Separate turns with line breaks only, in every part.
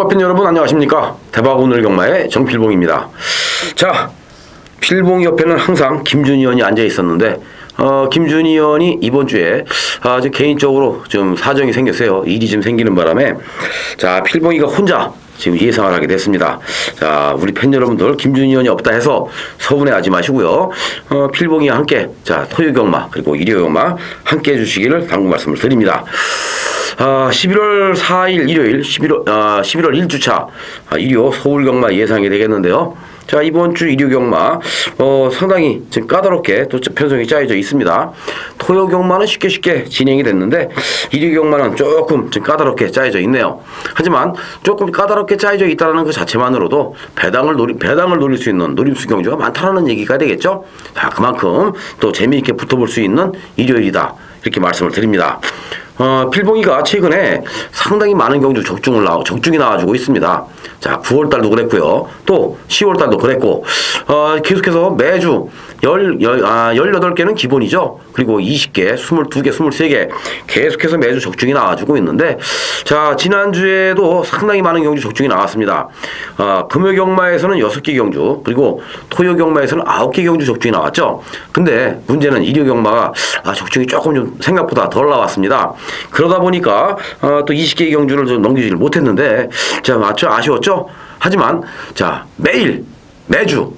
경마팬 여러분 안녕하십니까? 대박 오늘 경마의 정필봉입니다. 자 필봉 옆에는 항상 김준희 의원이 앉아 있었는데 어, 김준희 의원이 이번 주에 아, 저 개인적으로 좀 사정이 생겼어요. 일이 좀 생기는 바람에. 자 필봉이가 혼자 지금 예상을 하게 됐습니다. 자, 우리 팬 여러분들 김준희 의원이 없다 해서 서운해하지 마시고요. 어, 필봉이와 함께 자 토요경마 그리고 일요경마 함께 해주시기를 당부 말씀을 드립니다. 아, 11월 4일 일요일 11월 아, 11월 1주차 아, 일요 서울 경마 예상이 되겠는데요. 자 이번 주 일요 경마 어, 상당히 지금 까다롭게 또 편성이 짜여져 있습니다. 토요 경마는 쉽게 쉽게 진행이 됐는데 일요 경마는 조금 좀 까다롭게 짜여져 있네요. 하지만 조금 까다롭게 짜여져 있다는 그 자체만으로도 배당을 노리 배당을 노릴 수 있는 노림수 경주가 많다는 얘기가 되겠죠. 자 그만큼 또 재미있게 붙어볼 수 있는 일요일이다 이렇게 말씀을 드립니다. 어, 필봉이가 최근에 상당히 많은 경주 적중을 나와 적중이 나와주고 있습니다. 자, 9월 달도 그랬고요. 또 10월 달도 그랬고 어, 계속해서 매주 열, 열, 아, 18개는 기본이죠. 그리고 20개, 22개, 23개 계속해서 매주 적중이 나와주고 있는데 자, 지난주에도 상당히 많은 경주 적중이 나왔습니다. 어, 금요 경마에서는 6개 경주, 그리고 토요 경마에서는 9개 경주 적중이 나왔죠. 근데 문제는 일요 경마가 아, 적중이 조금 좀 생각보다 덜 나왔습니다. 그러다 보니까 어, 또 20개 경주를 좀 넘기지를 못했는데 자, 맞죠? 아쉬웠죠? 하지만 자, 매일 매주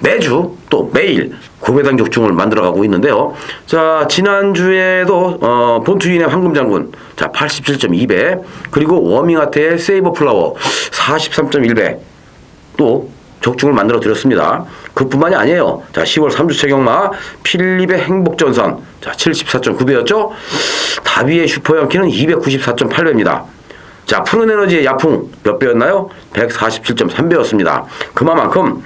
매주 또 매일 구배당 적중을 만들어가고 있는데요. 자 지난주에도 어, 본투인의 황금장군 자 87.2배 그리고 워밍아트의 세이버 플라워 43.1배 또 적중을 만들어 드렸습니다. 그뿐만이 아니에요. 자 10월 3주차 경마 필립의 행복전선 자 74.9배였죠. 다비의 슈퍼연키는 294.8배입니다. 자 푸른 에너지의 야풍 몇 배였나요? 147.3배였습니다. 그만큼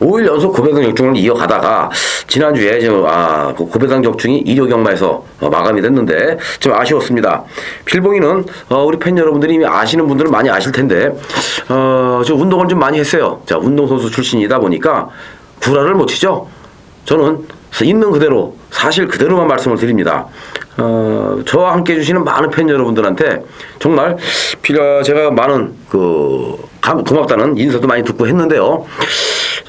5일 연속 고배당 적중을 이어가다가 지난주에 지금 아, 그 고배당 적중이 일요 경마에서 어, 마감이 됐는데 좀 아쉬웠습니다. 필봉이는 어, 우리 팬 여러분들이 이미 아시는 분들은 많이 아실 텐데 어, 저 운동을 좀 많이 했어요. 자, 운동선수 출신이다 보니까 구라를 못 치죠. 저는 있는 그대로 사실 그대로만 말씀을 드립니다. 어, 저와 함께 해주시는 많은 팬 여러분들한테 정말 필요 제가 많은 그 고맙다는 인사도 많이 듣고 했는데요.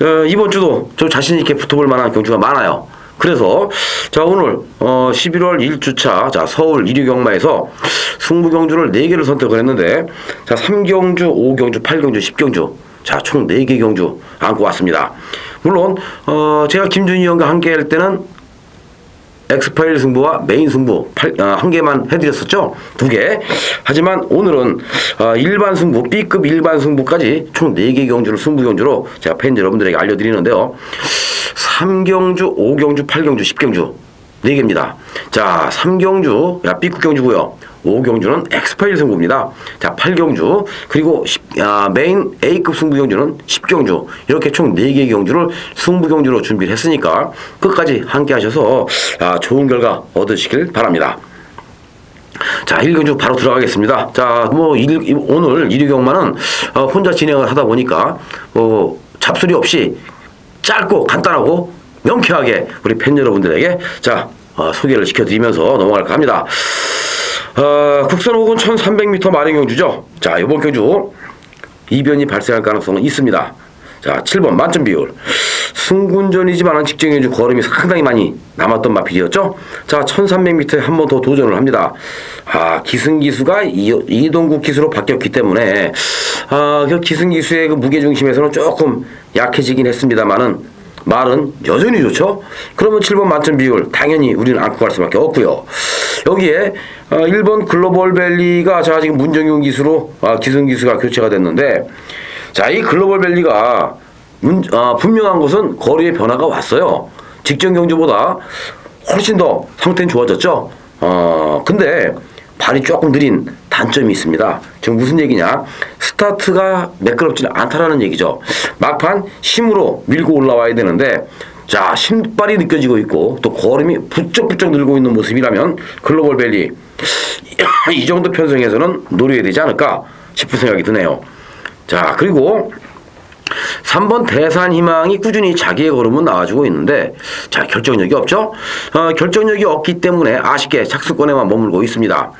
어, 이번 주도 좀 자신 있게 붙어볼 만한 경주가 많아요. 그래서 자 오늘 어 11월 1주차 자 서울 1위 경마에서 승부 경주를 4개를 선택을 했는데 자 3경주, 5경주, 8경주, 10경주 자 총 4개 경주 안고 왔습니다. 물론 어 제가 김준희 형과 함께 할 때는 엑스파일 승부와 메인 승부 어, 한 개만 해드렸었죠. 두 개. 하지만 오늘은 어, 일반 승부, B급 일반 승부까지 총 4개 경주를 승부 경주로 제가 팬 여러분들에게 알려드리는데요. 3경주, 5경주, 8경주, 10경주 4개입니다. 자, 3경주, 야, B급 경주고요. 5경주는 엑스파일 승부입니다. 자, 8경주, 그리고 10, 아, 메인 A급 승부 경주는 10경주. 이렇게 총 4개의 경주를 승부 경주로 준비를 했으니까 끝까지 함께 하셔서 아, 좋은 결과 얻으시길 바랍니다. 자, 1경주 바로 들어가겠습니다. 자, 뭐, 일, 오늘 1위 경마는 어, 혼자 진행을 하다 보니까 뭐, 잡소리 없이 짧고 간단하고 명쾌하게 우리 팬 여러분들에게 자, 어, 소개를 시켜드리면서 넘어갈까 합니다. 어, 국선 혹은 1300m 마령 경주죠. 자, 이번 경주 이변이 발생할 가능성은 있습니다. 자, 7번 만점 비율. 승군전이지만 직전 경주 걸음이 상당히 많이 남았던 마필이었죠. 자, 1300m에 한 번 더 도전을 합니다. 아, 기승기수가 이 동국 기수로 바뀌었기 때문에 아, 그 기승기수의 그 무게중심에서는 조금 약해지긴 했습니다만은 말은 여전히 좋죠. 그러면 7번 만점 비율 당연히 우리는 안고 갈 수밖에 없고요. 여기에 1번 어, 글로벌 밸리가 자 지금 문정용 기수로 아, 기승 기수가 교체가 됐는데 자 이 글로벌 밸리가 문, 아, 분명한 것은 거리의 변화가 왔어요. 직전 경주보다 훨씬 더 상태는 좋아졌죠. 어 근데 발이 조금 느린 단점이 있습니다. 지금 무슨 얘기냐? 스타트가 매끄럽지는 않다라는 얘기죠. 막판 힘으로 밀고 올라와야 되는데 자 신발이 느껴지고 있고 또 걸음이 부쩍부쩍 늘고 있는 모습이라면 글로벌 밸리 이 정도 편성에서는 노려야 되지 않을까 싶은 생각이 드네요. 자 그리고 3번 대산 희망이 꾸준히 자기의 걸음은 나와주고 있는데 자 결정력이 없죠. 어, 결정력이 없기 때문에 아쉽게 착수권에만 머물고 있습니다.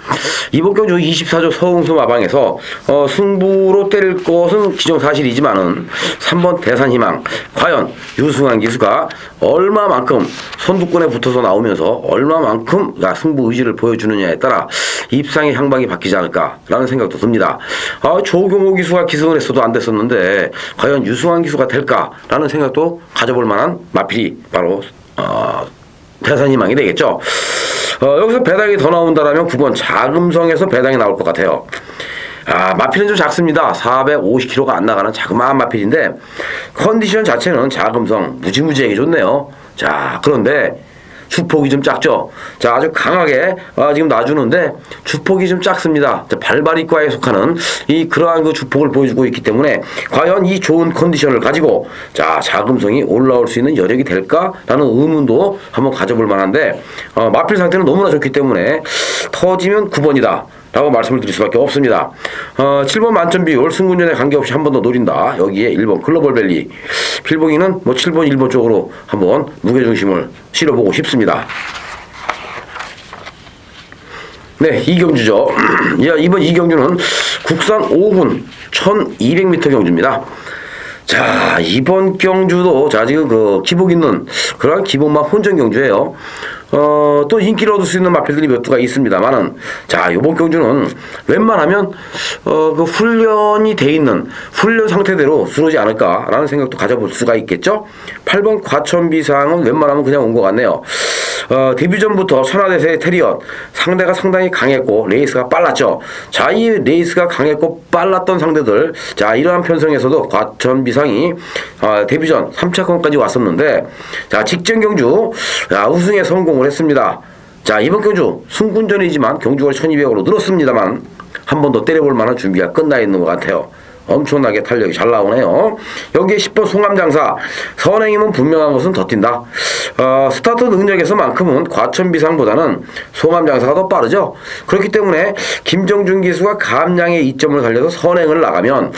이번 경주 24조 서흥수 마방에서 어, 승부로 때릴 것은 기정사실이지만은 3번 대산 희망 과연 유승환 기수가 얼마만큼 선두권에 붙어서 나오면서 얼마만큼 승부 의지를 보여주느냐에 따라 입상의 향방이 바뀌지 않을까라는 생각도 듭니다. 아, 조경호 기수가 기승을 했어도 안 됐었는데 과연 유승환 기수가 될까라는 생각도 가져볼 만한 마필이 바로 어, 대산희망이 되겠죠. 어, 여기서 배당이 더 나온다라면 9번 자금성에서 배당이 나올 것 같아요. 아, 마필은 좀 작습니다. 450kg가 안 나가는 자그마한 마필인데 컨디션 자체는 자금성 무지무지하게 좋네요. 자, 그런데 주폭이 좀 작죠. 자, 아주 강하게 아, 지금 놔주는데 주폭이 좀 작습니다. 자, 발바리과에 속하는 이 그러한 그 주폭을 보여주고 있기 때문에 과연 이 좋은 컨디션을 가지고 자 자금성이 올라올 수 있는 여력이 될까라는 의문도 한번 가져볼 만한데 어, 마필 상태는 너무나 좋기 때문에 터지면 9번이다. 라고 말씀을 드릴 수밖에 없습니다. 어, 7번 만점 비율 승군전에 관계없이 한 번 더 노린다. 여기에 1번 글로벌 밸리 필봉이는 뭐 7번 1번 쪽으로 한번 무게중심을 실어보고 싶습니다. 네, 이경주죠. 이번 이경주는 국산 5분 1200m 경주입니다. 자, 이번 경주도 자 지금 그 기복 있는 그런 기복만 혼전 경주예요. 어, 또 인기를 얻을 수 있는 마필들이 몇 두가 있습니다만은, 자, 요번 경주는 웬만하면, 어, 그 훈련이 돼 있는 훈련 상태대로 들어오지 않을까라는 생각도 가져볼 수가 있겠죠? 8번 과천비상은 웬만하면 그냥 온 것 같네요. 어, 데뷔 전부터 천하대세 테리엇 상대가 상당히 강했고 레이스가 빨랐죠. 자, 이 레이스가 강했고 빨랐던 상대들 자 이러한 편성에서도 과천비상이 어, 데뷔 전 3차권까지 왔었는데 자 직전 경주 자, 우승에 성공을 했습니다. 자 이번 경주 승군전이지만 경주가 1200으로 늘었습니다만 한 번 더 때려볼 만한 준비가 끝나 있는 것 같아요. 엄청나게 탄력이 잘 나오네요. 여기에 10번 송암장사 선행임은 분명한 것은 더 뛴다. 어, 스타트 능력에서만큼은 과천비상보다는 송암장사가 더 빠르죠. 그렇기 때문에 김정준 기수가 감량의 이점을 살려서 선행을 나가면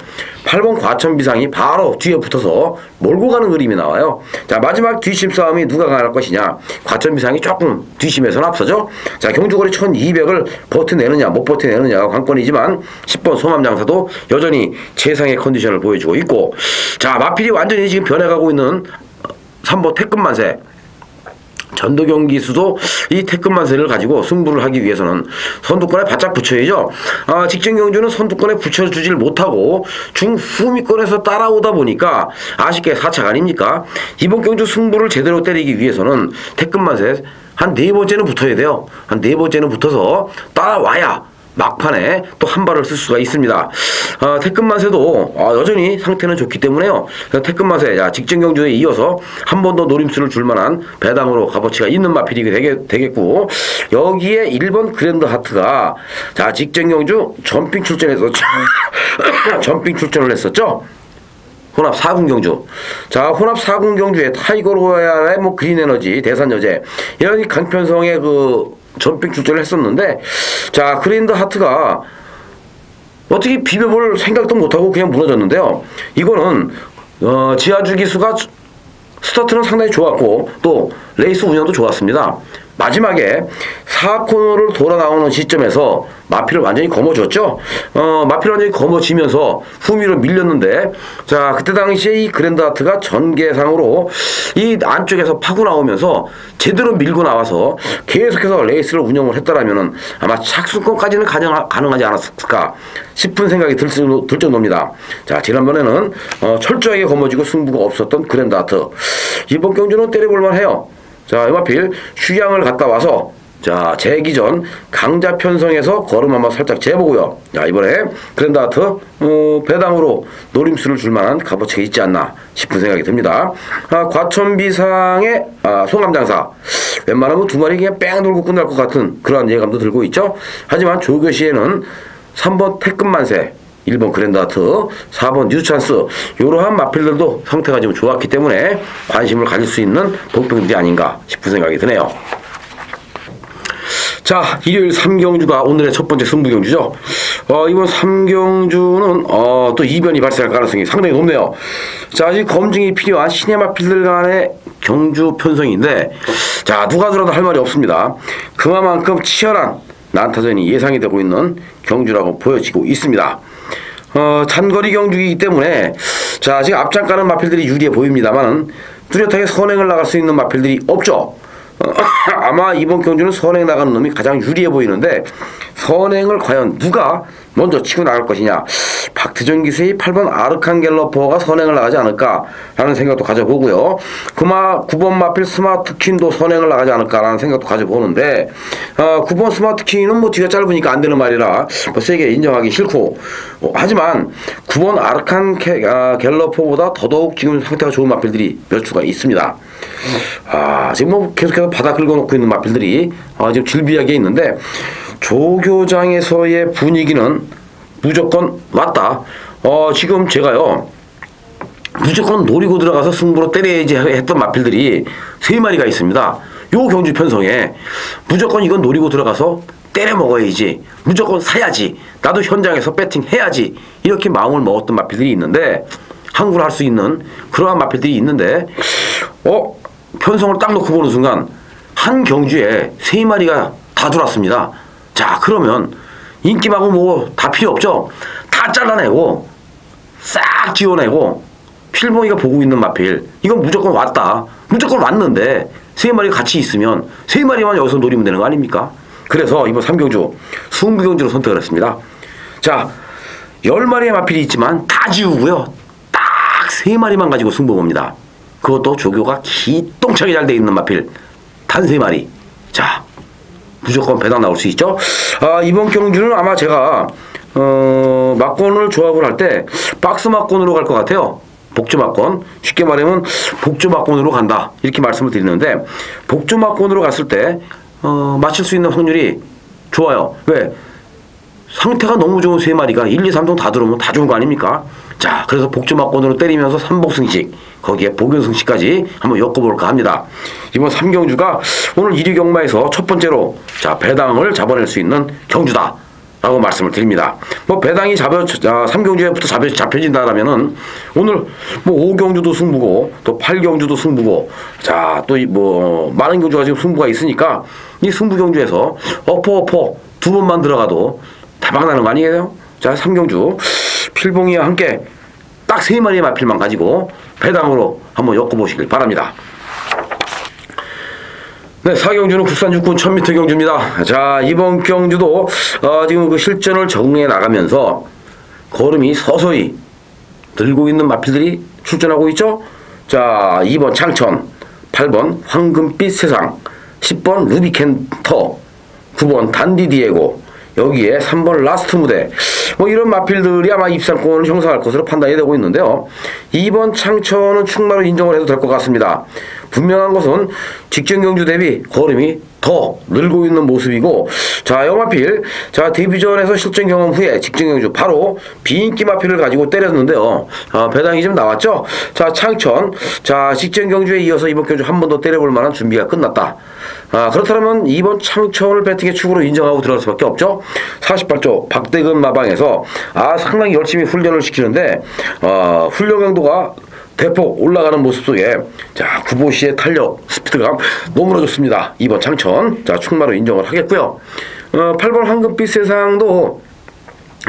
8번 과천비상이 바로 뒤에 붙어서 몰고 가는 그림이 나와요. 자 마지막 뒷심 싸움이 누가 강할 것이냐. 과천비상이 조금 뒷심에서는 앞서죠. 자 경주거리 1200을 버텨내느냐 못 버텨내느냐가 관건이지만 10번 송암장사도 여전히 최상의 컨디션을 보여주고 있고 자 마필이 완전히 지금 변해가고 있는 3번 태권만세 전도경 기수도 이 태권만세를 가지고 승부를 하기 위해서는 선두권에 바짝 붙여야죠. 아, 직전 경주는 선두권에 붙여주질 못하고 중후미권에서 따라오다 보니까 아쉽게 사착 아닙니까? 이번 경주 승부를 제대로 때리기 위해서는 태권만세 한 네 번째는 붙어야 돼요. 한 네 번째는 붙어서 따라와야 막판에 또 한 발을 쓸 수가 있습니다. 어, 태권만세도 어, 여전히 상태는 좋기 때문에요. 야, 직전 경주에 이어서 한 번 더 노림수를 줄 만한 배당으로 값어치가 있는 마필이 되겠, 되겠고 여기에 1번 그랜드 하트가 자 직전 경주 점핑 출전했었죠. 점핑 출전을 했었죠. 혼합 4군 경주. 자, 혼합 4군 경주에 타이거 로얄의 뭐 그린 에너지, 대산 여제, 이런 강편성의 그 점핑 출전을 했었는데, 자, 그랜드 하트가 어떻게 비벼볼 생각도 못하고 그냥 무너졌는데요. 이거는, 어, 지하주 기수가 스타트는 상당히 좋았고, 또 레이스 운영도 좋았습니다. 마지막에 4코너를 돌아 나오는 시점에서 마필을 완전히 거머쥐었죠. 어, 마필을 완전히 거머쥐면서 후미로 밀렸는데 자 그때 당시에 이 그랜드하트가 전개상으로 이 안쪽에서 파고 나오면서 제대로 밀고 나와서 계속해서 레이스를 운영을 했더라면은 아마 착수권까지는 가능, 가능하지 않았을까 싶은 생각이 들, 들 정도입니다. 자 지난번에는 어, 철저하게 거머쥐고 승부가 없었던 그랜드하트 이번 경주는 때려볼만 해요. 자, 이마필 휴양을 갔다 와서 자, 재기 전 강자 편성에서 걸음 한번 살짝 재보고요. 자, 이번에 그랜드아트 어, 배당으로 노림수를 줄 만한 값어치가 있지 않나 싶은 생각이 듭니다. 아, 과천비상의 아, 송감장사 웬만하면 두 마리 그냥 뺑 돌고 끝날 것 같은 그러한 예감도 들고 있죠. 하지만 조교시에는 3번 태권만세 1번 그랜드아트, 4번 뉴찬스 이러한 마필들도 상태가 좀 좋았기 때문에 관심을 가질 수 있는 복병들이 아닌가 싶은 생각이 드네요. 자, 일요일 3경주가 오늘의 첫 번째 승부경주죠. 어, 이번 3경주는 어, 또 이변이 발생할 가능성이 상당히 높네요. 자, 아직 검증이 필요한 시네마 필들 간의 경주 편성인데, 자, 누가 들어도 할 말이 없습니다. 그만큼 치열한 난타전이 예상이 되고 있는 경주라고 보여지고 있습니다. 어, 잔거리 경주이기 때문에 자 아직 앞장 가는 마필들이 유리해 보입니다만 뚜렷하게 선행을 나갈 수 있는 마필들이 없죠. 어, 아마 이번 경주는 선행 나가는 놈이 가장 유리해 보이는데 선행을 과연 누가 먼저 치고 나갈 것이냐? 박태준 기수의 8번 아르칸 갤러퍼가 선행을 나가지 않을까라는 생각도 가져보고요. 그마 9번 마필 스마트킨도 선행을 나가지 않을까라는 생각도 가져보는데 어, 9번 스마트킨은 뭐 뒤가 짧으니까 안 되는 말이라 뭐 세게 인정하기 싫고 어, 하지만 9번 아르칸 캐, 아, 더더욱 지금 상태가 좋은 마필들이 몇 수가 있습니다. 아 지금 뭐 계속해서 바닥 긁어놓고 있는 마필들이 아, 지금 질비하게 있는데 조교장에서의 분위기는 무조건 맞다. 어, 지금 제가요, 무조건 노리고 들어가서 승부로 때려야지 했던 마필들이 세 마리가 있습니다. 요 경주 편성에 무조건 이건 노리고 들어가서 때려 먹어야지. 무조건 사야지. 나도 현장에서 배팅 해야지. 이렇게 마음을 먹었던 마필들이 있는데, 항구를 할 수 있는 그러한 마필들이 있는데, 어? 편성을 딱 놓고 보는 순간, 한 경주에 세 마리가 다 들어왔습니다. 자, 그러면 인기마고 뭐 다 필요 없죠? 다 잘라내고 싹 지워내고 필봉이가 보고 있는 마필 이건 무조건 왔다. 무조건 왔는데 세 마리 같이 있으면 세 마리만 여기서 노리면 되는 거 아닙니까? 그래서 이번 삼경주 승부경주로 선택을 했습니다. 자, 열 마리의 마필이 있지만 다 지우고요. 딱 세 마리만 가지고 승부 봅니다. 그것도 조교가 기똥차게 잘 돼 있는 마필 단 세 마리. 자, 무조건 배당 나올 수 있죠. 아, 이번 경주는 아마 제가 어, 막권을 조합을 할 때 박스 막권으로 갈 것 같아요. 복주 막권. 쉽게 말하면 복주 막권으로 간다. 이렇게 말씀을 드리는데 복주 막권으로 갔을 때 어, 맞출 수 있는 확률이 좋아요. 왜? 상태가 너무 좋은 세 마리가 1, 2, 3종 다 들어오면 다 좋은 거 아닙니까? 자, 그래서 복주 막권으로 때리면서 삼복승식, 거기에 복연승식까지 한번 엮어볼까 합니다. 이번 3경주가 오늘 1위 경마에서 첫 번째로 자, 배당을 잡아낼 수 있는 경주다. 라고 말씀을 드립니다. 뭐 배당이 잡혀 아, 3경주에부터 잡혀, 잡혀진다라면은 오늘 뭐 5경주도 승부고 또 8경주도 승부고 자, 또 뭐 많은 경주가 지금 승부가 있으니까 이 승부 경주에서 어퍼 어퍼 두 번만 들어가도 대박 나는 거 아니에요? 자, 3경주 필봉이와 함께 딱 세 마리의 마필만 가지고 배당으로 한번 엮어보시길 바랍니다. 네, 사경주는 국산 육군 1000m 경주입니다. 자, 이번 경주도 어, 지금 그 실전을 적응해 나가면서 걸음이 서서히 들고 있는 마필들이 출전하고 있죠. 자, 2번 창천, 8번 황금빛 세상, 10번 루비캔터, 9번 단디 디에고, 여기에 3번 라스트 무대. 뭐 이런 마필들이 아마 입상권을 형성할 것으로 판단이 되고 있는데요. 2번 창천은 축마로 인정을 해도 될 것 같습니다. 분명한 것은 직전 경주 대비 걸음이 더 늘고 있는 모습이고 자 영마필. 자 데뷔전에서 실전 경험 후에 직전 경주 바로 비인기 마필을 가지고 때렸는데요. 아, 배당이 좀 나왔죠? 자 창천. 자 직전 경주에 이어서 이번 경주 한 번 더 때려볼 만한 준비가 끝났다 아, 그렇다면 이번 창천을 배팅의 축으로 인정하고 들어갈 수밖에 없죠 48조 박대근 마방에서 아 상당히 열심히 훈련을 시키는데 어, 훈련 강도가 대폭 올라가는 모습 속에 자 구보 씨의 탄력 스피드감 너무나 좋습니다. 2번 창천 자 충마로 인정을 하겠고요. 어, 8번 황금빛 세상도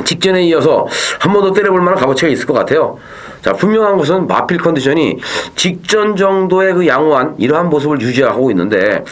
직전에 이어서 한 번 더 때려볼 만한 값어치가 있을 것 같아요. 자, 분명한 것은 마필 컨디션이 직전 정도의 그 양호한 이러한 모습을 유지하고 있는데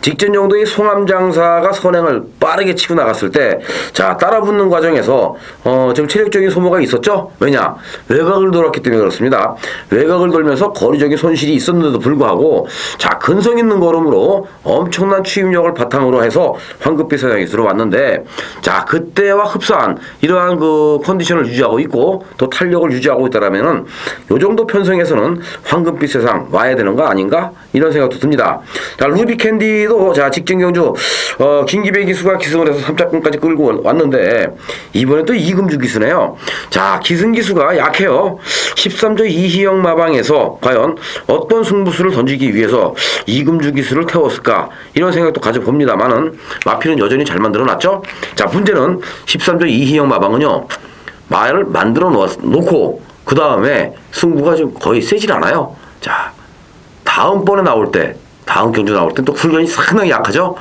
직전 정도의 송암 장사가 선행을 빠르게 치고 나갔을 때 자, 따라붙는 과정에서 어, 좀 체력적인 소모가 있었죠? 왜냐? 외곽을 돌았기 때문에 그렇습니다. 외곽을 돌면서 거리적인 손실이 있었는데도 불구하고 자, 근성 있는 걸음으로 엄청난 추임력을 바탕으로 해서 황급비 사장이 들어왔는데 자, 그때와 흡사한 이러한 그 컨디션을 유지하고 있고 또 탄력을 유지하고 있다라면은 하지만은 요 정도 편성에서는 황금빛 세상 와야 되는 거 아닌가 이런 생각도 듭니다. 자 루비 캔디도 자 직전 경주 어, 김기배 기수가 기승을 해서 3차권까지 끌고 왔는데 이번에 또 이금주 기수네요. 자 기승 기수가 약해요. 13조 이희영 마방에서 과연 어떤 승부수를 던지기 위해서 이금주 기수를 태웠을까 이런 생각도 가져봅니다만은 마필은 여전히 잘 만들어놨죠. 자 문제는 13조 이희영 마방은요 말을 만들어 놓고 그 다음에 승부가 좀 거의 세질 않아요. 자 다음번에 나올 때 다음 경주 나올 때 또 훈련이 상당히 약하죠.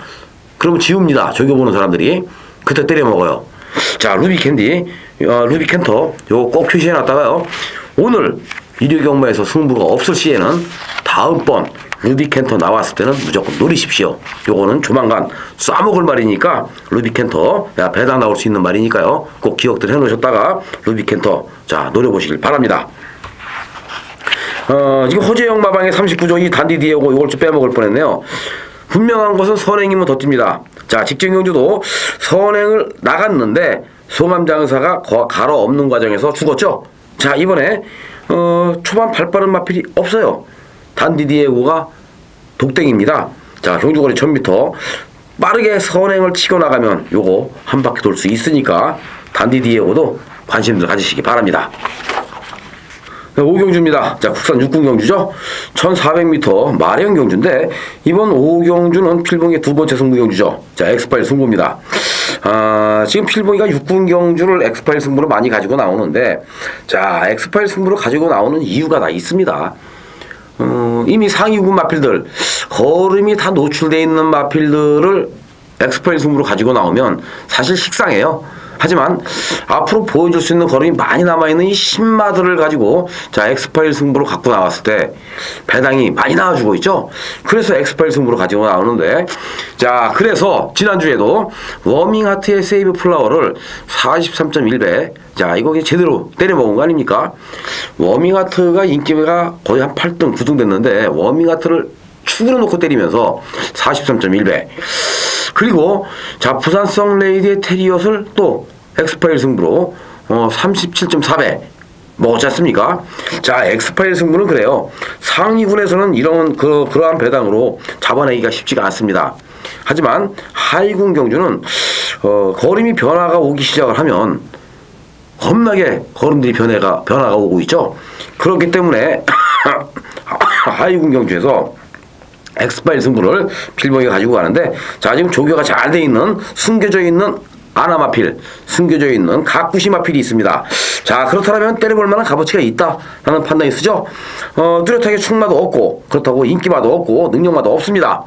그러면 지웁니다. 조교보는 사람들이 그때 때려 먹어요. 자 루비 캔디 어, 루비 캔터 요거 꼭 표시해 놨다가요. 오늘 일요 경마에서 승부가 없을 시에는 다음번 루비 캔터 나왔을 때는 무조건 노리십시오. 요거는 조만간 쏴먹을 말이니까 루비 캔터 야, 배당 나올 수 있는 말이니까요. 꼭 기억들 해놓으셨다가 루비 캔터 자 노려보시길 바랍니다. 어, 지금 허재영 마방의 39조 이 단디 디에고 이걸 좀 빼먹을 뻔했네요. 분명한 것은 선행이면 더 뜁니다. 자, 직전경주도 선행을 나갔는데 소감장사가 가로 없는 과정에서 죽었죠. 자, 이번에 어, 초반 발빠른 마필이 없어요. 단디 디에고가 독땡입니다. 자, 경주거리 1000m 빠르게 선행을 치고 나가면 요거 한 바퀴 돌 수 있으니까 단디 디에고도 관심들 가지시기 바랍니다. 네, 오경주입니다. 자, 국산 육군 경주죠. 1400m 마령 경주인데 이번 오경주는 필봉의 두 번째 승부 경주죠. 자, 엑스파일 승부입니다. 아, 지금 필봉이가 육군 경주를 엑스파일 승부로 많이 가지고 나오는데 자, 엑스파일 승부로 가지고 나오는 이유가 다 있습니다. 어, 이미 상위군 마필들 걸음이 다 노출되어 있는 마필들을 엑스파일 승부로 가지고 나오면 사실 식상해요. 하지만 앞으로 보여줄 수 있는 걸음이 많이 남아있는 이 신마들을 가지고 자 엑스파일 승부로 갖고 나왔을 때 배당이 많이 나와주고 있죠. 그래서 엑스파일 승부로 가지고 나오는데 자 그래서 지난주에도 워밍하트의 세이브 플라워를 43.1배 자 이거 제대로 때려 먹은 거 아닙니까? 워밍하트가 인기가 거의 한 8등 9등 됐는데 워밍하트를 축으로 놓고 때리면서 43.1배 그리고 자 부산성 레이디의 테리엇을 또 엑스파일 승부로 어 37.4배 먹었지 않습니까? 자 엑스파일 승부는 그래요. 상위군에서는 이런 그 그러한 배당으로 잡아내기가 쉽지가 않습니다. 하지만 하위군 경주는 어, 걸음이 변화가 오기 시작을 하면 겁나게 걸음들이 변화가 변화가 오고 있죠. 그렇기 때문에 하위군 경주에서 엑스파일 승부를 필봉이 가지고 가는데 자 지금 조교가 잘 돼 있는 숨겨져 있는 아나마필 숨겨져 있는 가꾸시마필이 있습니다. 자 그렇다면 때려볼 만한 값어치가 있다 라는 판단이 쓰죠. 어, 뚜렷하게 충마도 없고 그렇다고 인기마도 없고 능력마도 없습니다.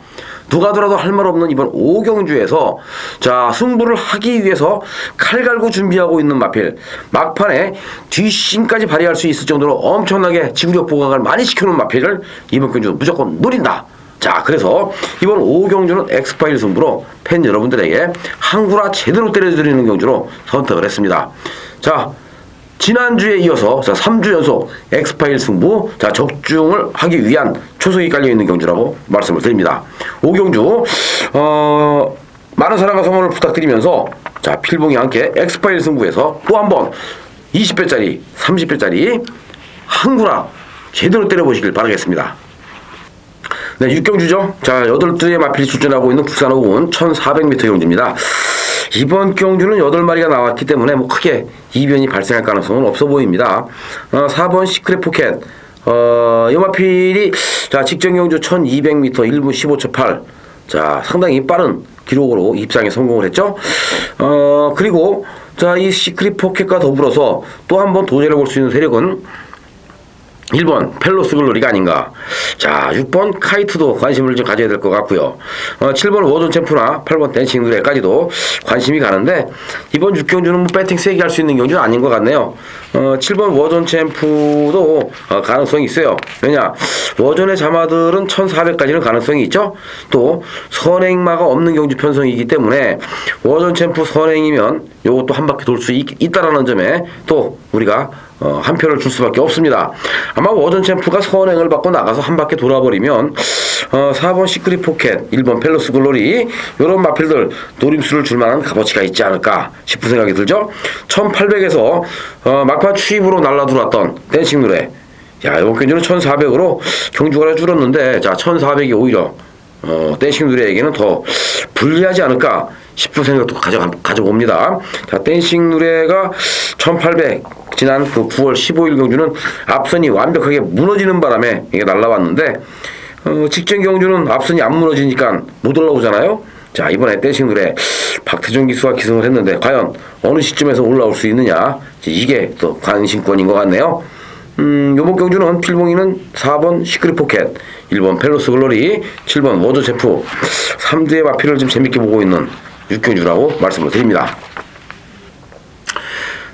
누가 더라도 할 말 없는 이번 오경주에서 자 승부를 하기 위해서 칼 갈고 준비하고 있는 마필 막판에 뒷심까지 발휘할 수 있을 정도로 엄청나게 지구력 보강을 많이 시켜놓은 마필을 이번 경주 무조건 노린다. 자, 그래서 이번 오경주는 엑스파일 승부로 팬 여러분들에게 한구라 제대로 때려드리는 경주로 선택을 했습니다. 자, 지난주에 이어서 자, 3주 연속 엑스파일 승부 자, 적중을 하기 위한 초석이 깔려있는 경주라고 말씀을 드립니다. 오경주, 어, 많은 사랑과 성원을 부탁드리면서 자, 필봉이 함께 엑스파일 승부에서 또 한 번 20배짜리, 30배짜리 한구라 제대로 때려보시길 바라겠습니다. 네, 육경주죠. 자, 8두의 마필이 출전하고 있는 국산 오군 1400m 경주입니다. 이번 경주는 8마리가 나왔기 때문에 뭐 크게 이변이 발생할 가능성은 없어 보입니다. 어, 4번 시크릿 포켓. 어, 이 마필이 자, 직전 경주 1200m 1분 15초 8. 자, 상당히 빠른 기록으로 입상에 성공을 했죠. 어, 그리고 자, 이 시크릿 포켓과 더불어서 또 한 번 도전해 볼 수 있는 세력은 1번 펠로스 글로리가 아닌가. 자, 6번 카이트도 관심을 좀 가져야 될 것 같고요. 어, 7번 워존 챔프나 8번 댄싱 누레까지도 관심이 가는데 이번 6경주는 뭐 배팅 세게 할 수 있는 경주는 아닌 것 같네요. 어, 7번 워존 챔프도 어, 가능성이 있어요. 왜냐? 워존의 자마들은 1400까지는 가능성이 있죠. 또 선행마가 없는 경주 편성이기 때문에 워존 챔프 선행이면 요것도 한 바퀴 돌 수 있다라는 점에 또 우리가 어, 한 표를 줄 수밖에 없습니다. 아마 워존 챔프가 선행을 받고 나가서 한 바퀴 돌아버리면 어, 4번 시크릿 포켓, 1번 펠로스 글로리 이런 마필들 노림수를 줄 만한 값어치가 있지 않을까 싶은 생각이 들죠. 1800에서 어, 막판 추입으로 날라 들어왔던 댄싱 누레. 야, 이번 경주는 1400으로 경주가 줄었는데 자, 1400이 오히려 어, 댄싱 누레에게는 더 불리하지 않을까 싶은 생각도 가져, 가져봅니다. 자, 댄싱 누레가 1800 지난 그 9월 15일 경주는 앞선이 완벽하게 무너지는 바람에 이게 날라왔는데 어, 직전 경주는 앞선이 안 무너지니까 못 올라오잖아요. 자 이번에 댄싱 누레 박태종 기수가 기승을 했는데 과연 어느 시점에서 올라올 수 있느냐 이게 또 관심권인 것 같네요. 음, 요번 경주는 필봉이는 4번 시크릿 포켓, 1번 펠로스 글로리, 7번 워존 챔프 3두의 마필을 좀 재밌게 보고 있는 6경주라고 말씀을 드립니다.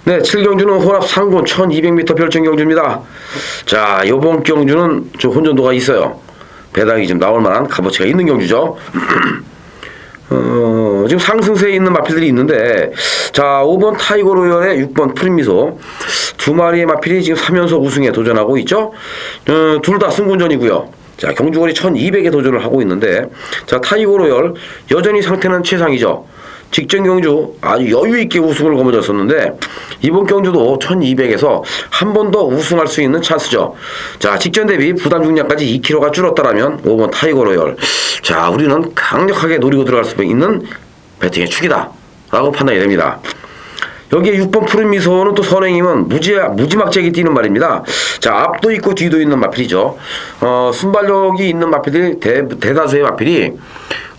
네, 7경주는 혼합 삼군 1200m 별정 경주입니다. 자, 요번 경주는 좀 혼전도가 있어요. 배당이 좀 나올 만한 값어치가 있는 경주죠. 어, 지금 상승세에 있는 마필들이 있는데 자 5번 타이거 로열에 6번 푸른미소 두 마리의 마필이 지금 3연속 우승에 도전하고 있죠. 어, 둘다 승군전이고요. 자 경주거리 1200에 도전을 하고 있는데 자 타이거 로열 여전히 상태는 최상이죠. 직전 경주 아주 여유 있게 우승을 거머쥐었었는데 이번 경주도 1200에서 한 번 더 우승할 수 있는 찬스죠. 자 직전 대비 부담 중량까지 2kg가 줄었다라면 5번 타이거 로열 자 우리는 강력하게 노리고 들어갈 수 있는 배팅의 축이다 라고 판단이 됩니다. 여기에 6번 푸른 미소는 또 선행이면 무지, 무지막지하게 뛰는 말입니다. 자, 앞도 있고 뒤도 있는 마필이죠. 어, 순발력이 있는 마필이 대, 대다수의 마필이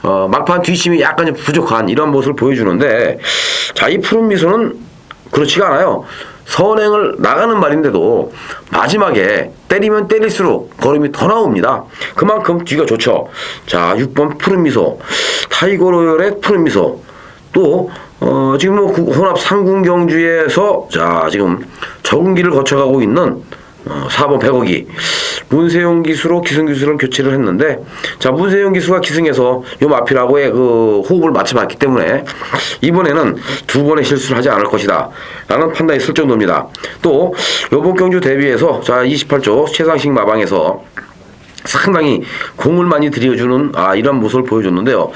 어, 막판 뒷심이 약간 부족한 이런 모습을 보여주는데 자, 이 푸른 미소는 그렇지가 않아요. 선행을 나가는 말인데도 마지막에 때리면 때릴수록 걸음이 더 나옵니다. 그만큼 뒤가 좋죠. 자, 6번 푸른 미소, 타이거 로열의 푸른 미소, 또 어, 지금 뭐 혼합 삼군 경주에서 자 지금 적응기를 거쳐가고 있는 어, 4번 100억이 문세용 기수로 기승 기수를 교체를 했는데 자 문세용 기수가 기승해서 요 마피라고의 그 호흡을 맞춰봤기 때문에 이번에는 두 번의 실수를 하지 않을 것이다. 라는 판단이 있을 정도입니다. 또 요번 경주 대비해서 자 28조 최상식 마방에서 상당히 공을 많이 들여주는 아 이런 모습을 보여줬는데요.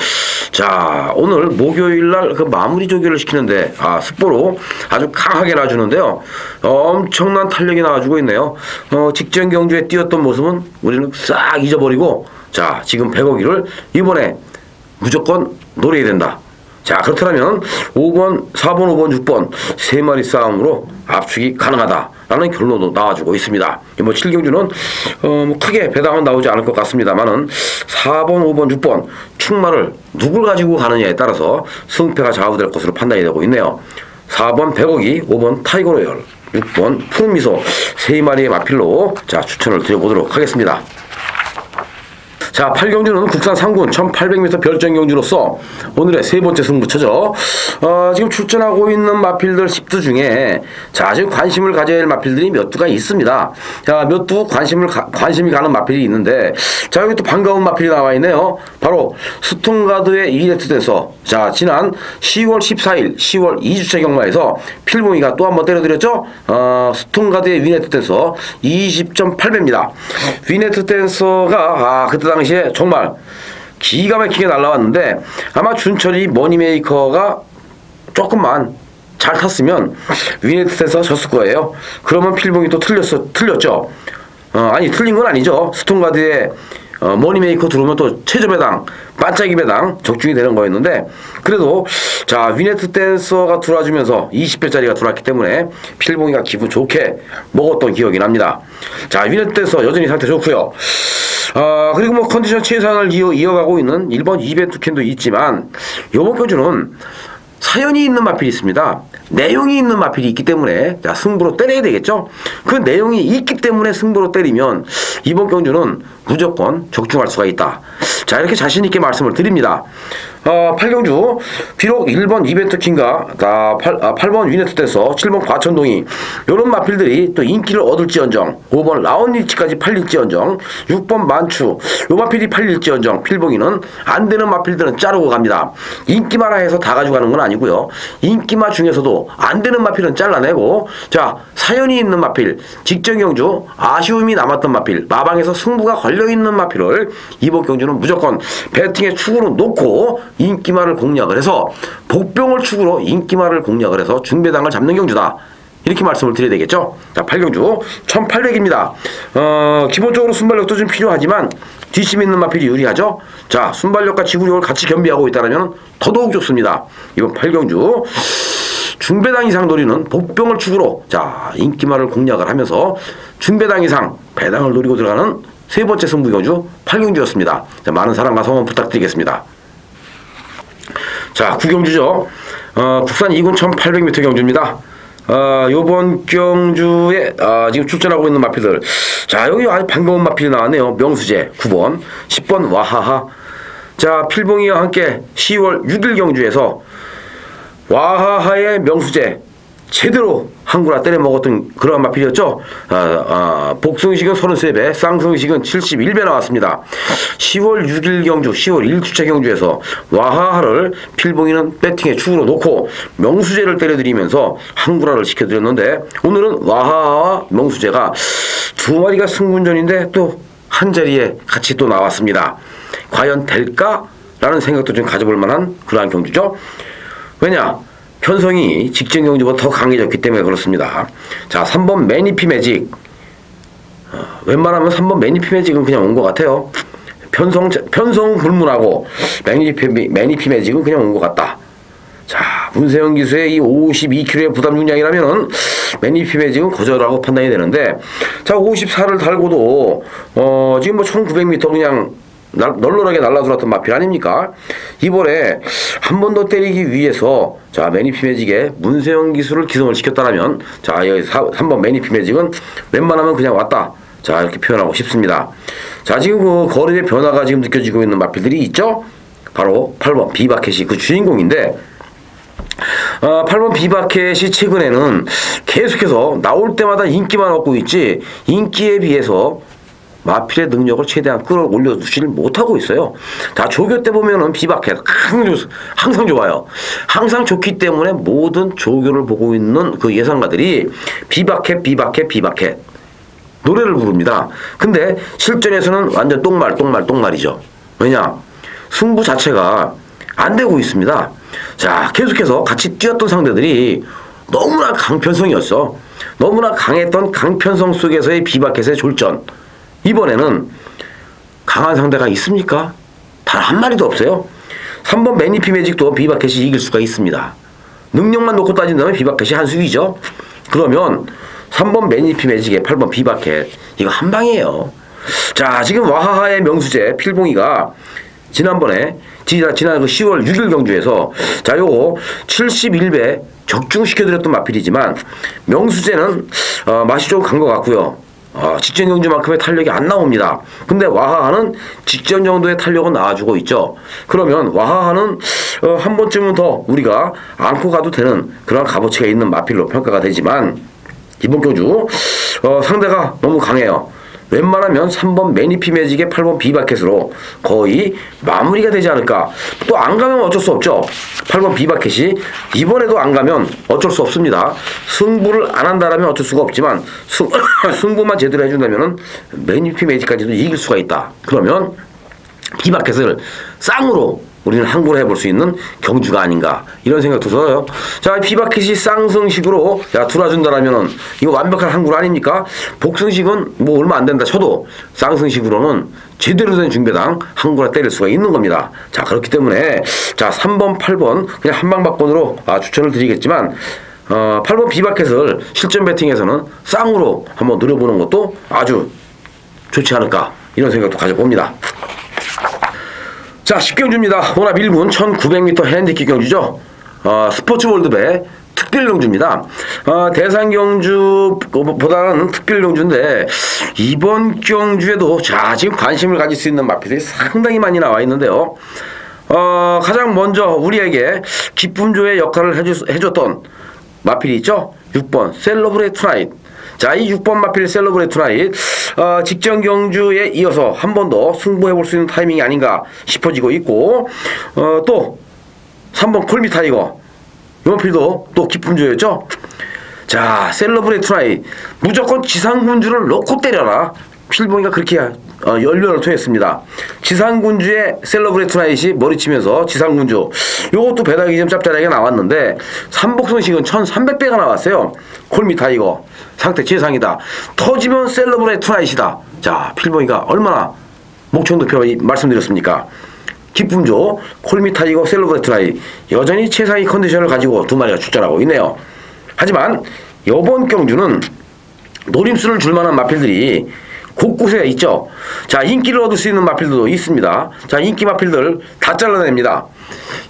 자 오늘 목요일 날 그 마무리 조교를 시키는데 아 습보로 아주 강하게 놔주는데요. 엄청난 탄력이 나와주고 있네요. 어, 직전 경주에 뛰었던 모습은 우리는 싹 잊어버리고 자 지금 100억이를 이번에 무조건 노려야 된다. 자 그렇다면 5번, 4번, 5번, 6번 세 마리 싸움으로 압축이 가능하다 라는 결론도 나와주고 있습니다. 뭐 7경주는 어, 뭐 크게 배당은 나오지 않을 것 같습니다만은 4번, 5번, 6번 충마를 누굴 가지고 가느냐에 따라서 승패가 좌우될 것으로 판단이 되고 있네요. 4번 100억이, 5번 타이거 로열, 6번 푸른미소 세 마리의 마필로 자 추천을 드려보도록 하겠습니다. 자, 8경주는 국산 삼군 1800m 별정 경주로서 오늘의 세 번째 승부처죠. 어, 지금 출전하고 있는 마필들 10두 중에 자, 지금 관심을 가져야 할 마필들이 몇 두가 있습니다. 자, 몇 두 관심을 가, 관심이 가는 마필이 있는데 자, 여기 또 반가운 마필이 나와 있네요. 바로 스톤가드의 위네트 댄서. 자, 지난 10월 14일 10월 2주차 경마에서 필봉이가 또 한번 때려드렸죠. 어, 스톤가드의 위네트 댄서 20.8배입니다. 위네트 댄서가 아, 그때 당시 당시에 정말 기가 막히게 날라왔는데 아마 준철이 머니메이커가 조금만 잘 탔으면 위네트에서 졌을 거예요. 그러면 필봉이 또 틀렸어 틀렸죠. 어, 아니 틀린 건 아니죠. 스톤가드에 어, 머니메이커 들어오면 또 최저 배당, 반짝이 배당 적중이 되는 거였는데 그래도 자 위네트 댄서가 들어와주면서 20배짜리가 들어왔기 때문에 필봉이가 기분 좋게 먹었던 기억이 납니다. 자 위네트 댄서 여전히 상태 좋고요. 아 그리고 뭐 컨디션 최상을 이어, 이어가고 있는 일번 이벤트 캔도 있지만 요번 경주는 사연이 있는 마필이 있습니다. 내용이 있는 마필이 있기 때문에 자, 승부로 때려야 되겠죠. 그 내용이 있기 때문에 승부로 때리면 이번 경주는 무조건 적중할 수가 있다. 자 이렇게 자신 있게 말씀을 드립니다. 어, 8경주 비록 1번 이벤트킹과 아, 8, 아, 8번 위네트에서 7번 과천동이 이런 마필들이 또 인기를 얻을지언정 5번 라운리치까지 팔릴지언정 6번 만추 요 마필이 팔릴지언정 필봉이는 안 되는 마필들은 자르고 갑니다. 인기마라 해서 다 가져가는 건 아니고요. 인기마 중에서도 안 되는 마필은 잘라내고 자 사연이 있는 마필 직전 경주 아쉬움이 남았던 마필 마방에서 승부가 걸려있는 마필을 이번 경주는 무조건 배팅의 축으로 놓고 인기마를 공략을 해서 복병을 축으로 인기마를 공략을 해서 중배당을 잡는 경주다. 이렇게 말씀을 드려야 되겠죠. 자, 8경주 1800입니다. 어, 기본적으로 순발력도 좀 필요하지만 뒷심 있는 마필이 유리하죠. 자, 순발력과 지구력을 같이 겸비하고 있다면 더더욱 좋습니다. 이번 8경주 중배당 이상 노리는 복병을 축으로 자 인기말을 공략을 하면서 중배당 이상 배당을 노리고 들어가는 세 번째 승부 경주 8경주였습니다. 자, 많은 사랑과 성원 부탁드리겠습니다. 자, 구경주죠. 어, 국산 2군 1800m 경주입니다. 어, 요번 경주에 어, 지금 출전하고 있는 마필들. 자, 여기 아주 반가운 마필이 나왔네요. 명수제 9번, 10번 와하하. 자, 필봉이와 함께 10월 6일 경주에서 와하하의 명수제 제대로 한 구라 때려 먹었던 그런 마필이었죠. 아, 아, 복승식은 33배, 쌍승식은 71배 나왔습니다. 10월 6일 경주, 10월 1주차 경주에서 와하하를 필봉이는 배팅에 축으로 놓고 명수제를 때려드리면서 한 구라를 시켜드렸는데 오늘은 와하하와 명수제가 두 마리가 승군전인데 또 한 자리에 같이 또 나왔습니다. 과연 될까? 라는 생각도 좀 가져볼 만한 그러한 경주죠. 왜냐? 편성이 직전 경주보다 더 강해졌기 때문에 그렇습니다. 자, 3번 매니피 매직. 어, 웬만하면 3번 매니피 매직은 그냥 온 것 같아요. 편성, 편성 불문하고 매니피, 매니피 매직은 그냥 온 것 같다. 자, 문세영 기수의 이 52kg의 부담 중량이라면은 매니피 매직은 거절하고 판단이 되는데, 자, 54를 달고도, 어, 지금 뭐 1900m 그냥 널널하게 날라들었던 마필 아닙니까? 이번에 한 번 더 때리기 위해서 자 매니피 매직에 문세영 기술을 기성을 시켰다면 자 여기 3번 매니피 매직은 웬만하면 그냥 왔다. 자 이렇게 표현하고 싶습니다. 자 지금 그 거리의 변화가 지금 느껴지고 있는 마필들이 있죠? 바로 8번 비바켓이 그 주인공인데 어, 8번 비바켓이 최근에는 계속해서 나올 때마다 인기만 얻고 있지 인기에 비해서 마필의 능력을 최대한 끌어올려 주지를 못하고 있어요. 다 조교 때 보면은 비박해 항상, 좋아요. 항상 좋기 때문에 모든 조교를 보고 있는 그 예상가들이 비박해 비박해 비박해 노래를 부릅니다. 근데 실전에서는 완전 똥말 똥말 똥말이죠. 왜냐? 승부 자체가 안 되고 있습니다. 자, 계속해서 같이 뛰었던 상대들이 너무나 강편성이었어. 너무나 강했던 강편성 속에서의 비바켓의 졸전. 이번에는 강한 상대가 있습니까? 단 한 마리도 없어요. 3번 매니피 매직도 비바켓이 이길 수가 있습니다. 능력만 놓고 따진다면 비바켓이 한 수이죠. 그러면 3번 매니피 매직에 8번 비바켓 이거 한 방이에요. 자 지금 와하하의 명수제 필봉이가 지난번에 지난, 지난 그 10월 6일 경주에서 자 요거 71배 적중시켜드렸던 마필이지만 명수제는 어, 맛이 좀 간 것 같고요. 어, 직전 경주만큼의 탄력이 안 나옵니다. 근데 와하하는 직전 정도의 탄력은 나와주고 있죠. 그러면 와하하는 어, 한 번쯤은 더 우리가 안고 가도 되는 그런 값어치가 있는 마필로 평가가 되지만 이번 경주 어, 상대가 너무 강해요. 웬만하면 3번 매니피 매직에 8번 비바켓으로 거의 마무리가 되지 않을까. 또 안 가면 어쩔 수 없죠. 8번 비바켓이 이번에도 안 가면 어쩔 수 없습니다. 승부를 안 한다라면 어쩔 수가 없지만 승, 승부만 제대로 해준다면 매니피 매직까지도 이길 수가 있다. 그러면 비바켓을 쌍으로 우리는 항구를 해볼 수 있는 경주가 아닌가 이런 생각도 들어요. 자 비바켓이 쌍승식으로 야 들어준다라면은 이거 완벽한 항구 아닙니까? 복승식은 뭐 얼마 안 된다 쳐도 쌍승식으로는 제대로 된 중배당 항구라 때릴 수가 있는 겁니다. 자 그렇기 때문에 자 3번 8번 그냥 한방박권으로 아, 추천을 드리겠지만 어, 8번 비바켓을 실전 배팅에서는 쌍으로 한번 노려보는 것도 아주 좋지 않을까 이런 생각도 가져봅니다. 자, 10경주입니다. 혼합 1군 1900m 핸디캡 경주죠. 어, 스포츠 월드배 특별 경주입니다. 어, 대상 경주보다는 특별 경주인데 이번 경주에도 자 지금 관심을 가질 수 있는 마필들이 상당히 많이 나와 있는데요. 어, 가장 먼저 우리에게 기쁨조의 역할을 해줬, 해줬던 마필이 있죠? 6번 셀러브레 투나잇 자, 이 6번 마필 셀러브레 투나잇 어, 직전 경주에 이어서 한 번 더 승부해 볼 수 있는 타이밍이 아닌가 싶어지고 있고 어, 또 3번 콜미 타이거. 이 마필도 또 기쁨조였죠? 자, 셀러브레 투나잇 무조건 지상군주를 넣고 때려라. 필봉이가 그렇게 어, 열변을 토했습니다. 지상군주의 셀러브레 투나잇이 머리치면서 지상군주 요것도 배당이 좀 짭짤하게 나왔는데 삼복승식은 1300배가 나왔어요. 콜미 타이거 상태 최상이다. 터지면 셀러브레 투나잇이다. 자 필봉이가 얼마나 목청 높여 말씀드렸습니까? 기쁨조 콜미 타이거 셀러브레 투나잇 여전히 최상위 컨디션을 가지고 두 마리가 출전하고 있네요. 하지만 이번 경주는 노림수를 줄 만한 마필들이 곳곳에 있죠. 자, 인기를 얻을 수 있는 마필들도 있습니다. 자, 인기 마필들 다 잘라냅니다.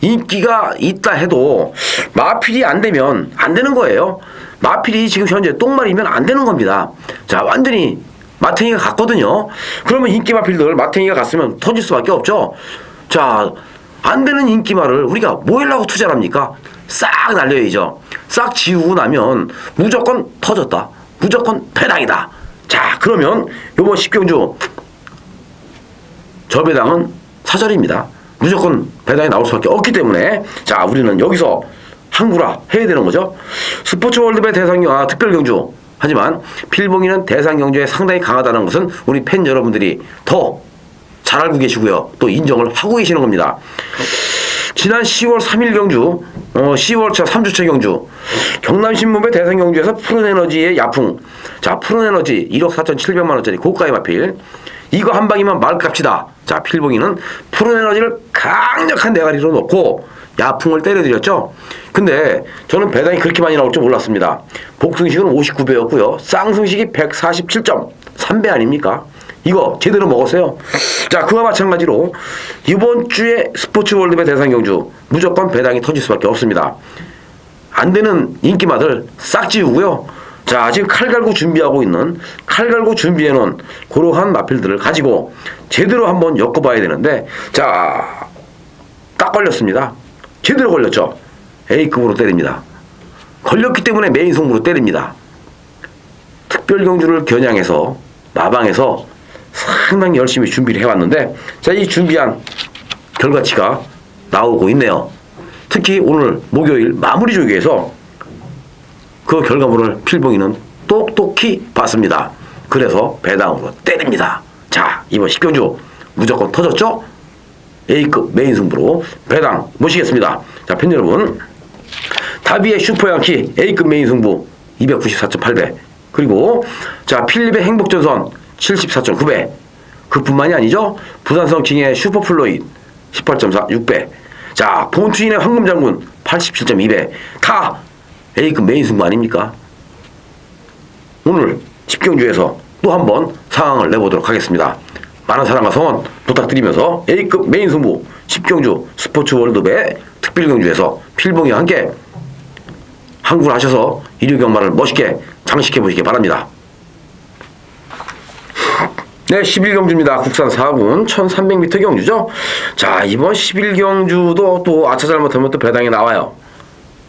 인기가 있다 해도 마필이 안 되면 안 되는 거예요. 마필이 지금 현재 똥말이면 안 되는 겁니다. 자, 완전히 마탱이가 갔거든요. 그러면 인기 마필들 마탱이가 갔으면 터질 수밖에 없죠. 자, 안 되는 인기말을 우리가 뭐 하려고 투자를 합니까? 싹 날려야죠. 싹 지우고 나면 무조건 터졌다. 무조건 배당이다. 자, 그러면 요번 십경주 저 배당은 사절입니다. 무조건 배당이 나올 수밖에 없기 때문에 자, 우리는 여기서 항구라 해야 되는 거죠. 스포츠 월드배 대상 아, 특별 경주. 하지만 필봉이는 대상 경주에 상당히 강하다는 것은 우리 팬 여러분들이 더 잘 알고 계시고요. 또 인정을 하고 계시는 겁니다. 지난 10월 3일 경주, 어, 10월차 3주차 경주, 경남신문배 대상 경주에서 푸른에너지의 야풍. 자, 푸른에너지 1억 4,700만 원짜리 고가의 마필. 이거 한 방이면 말값이다. 자, 필봉이는 푸른에너지를 강력한 대가리로 놓고 야풍을 때려드렸죠. 근데 저는 배당이 그렇게 많이 나올 줄 몰랐습니다. 복승식은 59배였고요. 쌍승식이 147.3배 아닙니까? 이거 제대로 먹었어요. 자, 그와 마찬가지로 이번 주에 스포츠 월드배 대상 경주 무조건 배당이 터질 수밖에 없습니다. 안 되는 인기마들 싹 지우고요. 자, 지금 칼 갈고 준비하고 있는 칼 갈고 준비해 놓은 그러한 마필들을 가지고 제대로 한번 엮어 봐야 되는데 자, 딱 걸렸습니다. 제대로 걸렸죠. A급으로 때립니다. 걸렸기 때문에 메인 승부로 때립니다. 특별 경주를 겨냥해서 마방에서 상당히 열심히 준비를 해왔는데 자 이 준비한 결과치가 나오고 있네요. 특히 오늘 목요일 마무리 조기에서 그 결과물을 필봉이는 똑똑히 봤습니다. 그래서 배당으로 때립니다. 자 이번 10경주 무조건 터졌죠? A급 메인 승부로 배당 모시겠습니다. 자 팬 여러분 다비의 슈퍼양키 A급 메인 승부 294.8배 그리고 자 필립의 행복전선 74.9배. 그뿐만이 아니죠. 부산성 킹의 슈퍼플로잇 18.4 6배. 자, 본투인의 황금장군 87.2배. 다 A급 메인 승부 아닙니까? 오늘 집경주에서 또 한 번 상황을 내보도록 하겠습니다. 많은 사랑과 성원 부탁드리면서 A급 메인 승부 10경주 스포츠 월드배 특별경주에서 필봉이와 함께 항구를 하셔서 일요 경마를 멋있게 장식해 보시기 바랍니다. 네, 11경주입니다. 국산 4군 1300m 경주죠. 자, 이번 11경주도 또 아차 잘못하면 또 배당이 나와요.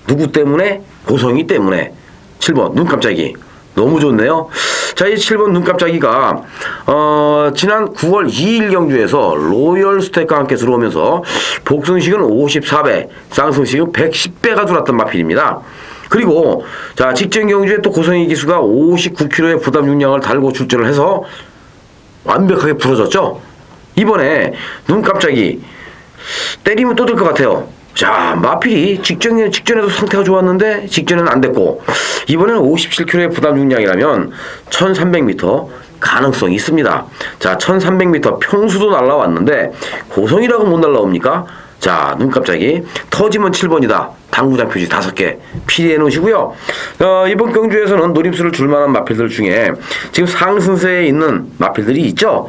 누구 때문에? 고성이 때문에. 7번 눈 깜짝이. 너무 좋네요. 자, 이 7번 눈 깜짝이가 어, 지난 9월 2일 경주에서 로열 스택과 함께 들어오면서 복승식은 54배, 쌍승식은 110배가 들어왔던 마필입니다. 그리고 자 직전 경주에 또 고성희 기수가 59kg의 부담 중량을 달고 출전을 해서 완벽하게 부러졌죠. 이번에 눈 깜짝이 때리면 또 될 것 같아요. 자, 마필이 직전에, 직전에도 상태가 좋았는데 직전에는 안 됐고 이번에는 57kg의 부담 중량이라면 1300m 가능성이 있습니다. 자, 1300m 평수도 날라왔는데 고성이라고 못 날라옵니까? 자, 눈 깜짝이 터지면 7번이다. 당구장 표지 5개 필요해 놓으시고요. 어, 이번 경주에서는 노림수를 줄 만한 마필들 중에 지금 상승세에 있는 마필들이 있죠.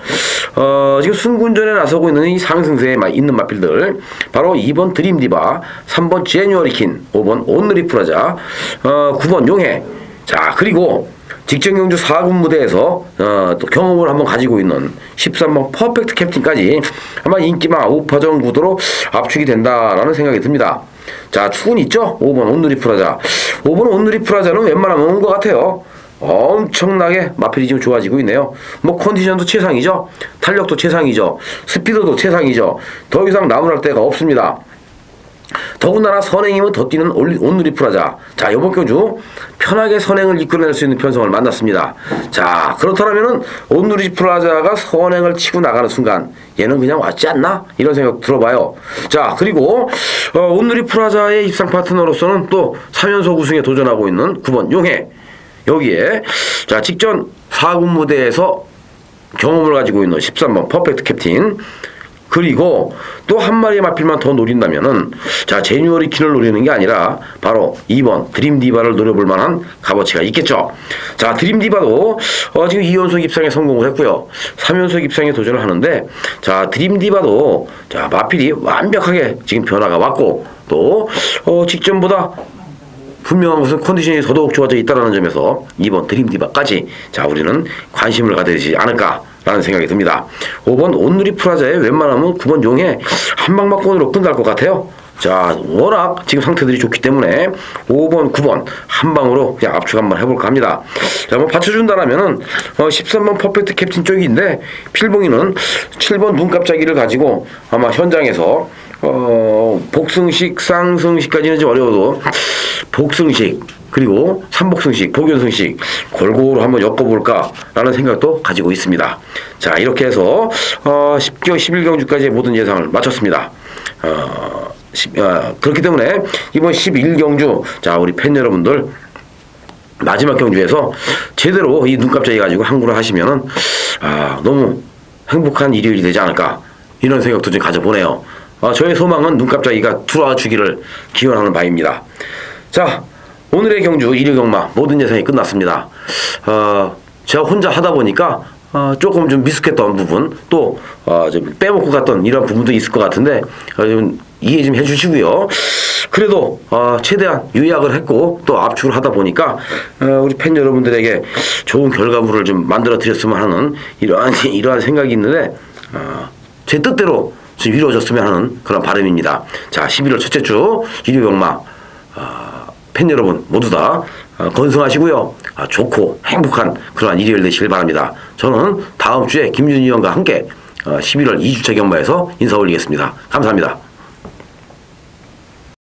어, 지금 승군전에 나서고 있는 이 상승세에 있는 마필들 바로 2번 드림디바, 3번 제뉴어리킨, 5번 온누리 프라자, 어, 9번 용해. 자, 그리고 직전 경주 4군 무대에서 어, 또 경험을 한번 가지고 있는 13번 퍼펙트 캡틴까지 아마 인기만 우파전 구도로 압축이 된다라는 생각이 듭니다. 자, 축은 있죠? 5번 온누리 프라자. 5번 온누리 프라자는 웬만하면 온 것 같아요. 엄청나게 마필이 지금 좋아지고 있네요. 뭐 컨디션도 최상이죠. 탄력도 최상이죠. 스피드도 최상이죠. 더 이상 나무랄 데가 없습니다. 더군다나 선행이면 더 뛰는 올리- 온누리 프라자. 자, 이번 경주 편하게 선행을 이끌어낼 수 있는 편성을 만났습니다. 자, 그렇다면은 온누리 프라자가 선행을 치고 나가는 순간 얘는 그냥 왔지 않나? 이런 생각 들어봐요. 자, 그리고 어, 온누리 프라자의 입상 파트너로서는 또 3연속 우승에 도전하고 있는 9번 용해. 여기에 자, 직전 4군 무대에서 경험을 가지고 있는 13번 퍼펙트 캡틴 그리고 또 한 마리의 마필만 더 노린다면은 자 제뉴어리 킨을 노리는 게 아니라 바로 2번 드림 디바를 노려볼 만한 값어치가 있겠죠. 자 드림 디바도 어, 지금 2연속 입상에 성공을 했고요. 3연속 입상에 도전을 하는데 자 드림 디바도 자 마필이 완벽하게 지금 변화가 왔고 또 어, 직전보다 분명한 것은 컨디션이 더더욱 좋아져 있다는 점에서 이번 드림 디바까지 자 우리는 관심을 되지 않을까 라는 생각이 듭니다. 5번 온누리 프라자에 웬만하면 9번 용해 한방 마권으로 끝날 것 같아요. 자 워낙 지금 상태들이 좋기 때문에 5번 9번 한 방으로 그냥 압축 한번 해볼까 합니다. 자뭐 받쳐준다라면은 어, 13번 퍼펙트 캡틴 쪽인데 필봉이는 7번 눈깜짝이를 가지고 아마 현장에서 어, 복승식, 쌍승식까지는 좀 어려워도 복승식 그리고 삼복승식, 복연승식 골고루 한번 엮어볼까라는 생각도 가지고 있습니다. 자 이렇게 해서 어, 10경, 11경주까지의 모든 예상을 마쳤습니다. 어, 10, 아, 그렇기 때문에 이번 11경주 자 우리 팬 여러분들 마지막 경주에서 제대로 이 눈깜짝이 가지고 항구를 하시면은 아 너무 행복한 일요일이 되지 않을까 이런 생각도 좀 가져보네요. 아, 저의 소망은 눈깜짝이가 들어와 주기를 기원하는 바입니다. 자 오늘의 경주 1위 경마 모든 예상이 끝났습니다. 어, 제가 혼자 하다 보니까 어, 조금 좀 미숙했던 부분 또 어, 좀 빼먹고 갔던 이런 부분도 있을 것 같은데 어, 좀 이해 좀 해주시고요. 그래도 어, 최대한 요약을 했고 또 압축을 하다 보니까 어, 우리 팬 여러분들에게 좋은 결과물을 좀 만들어 드렸으면 하는 이러한 이러한 생각이 있는데 어, 제 뜻대로 좀 이루어졌으면 하는 그런 바람입니다. 자, 11월 첫째 주 일요 경마 어, 팬 여러분 모두 다 어, 건승하시고요. 아, 좋고 행복한 그러한 일요일 되시길 바랍니다. 저는 다음 주에 김준희 의원과 함께 어, 11월 2주차 경마에서 인사 올리겠습니다. 감사합니다.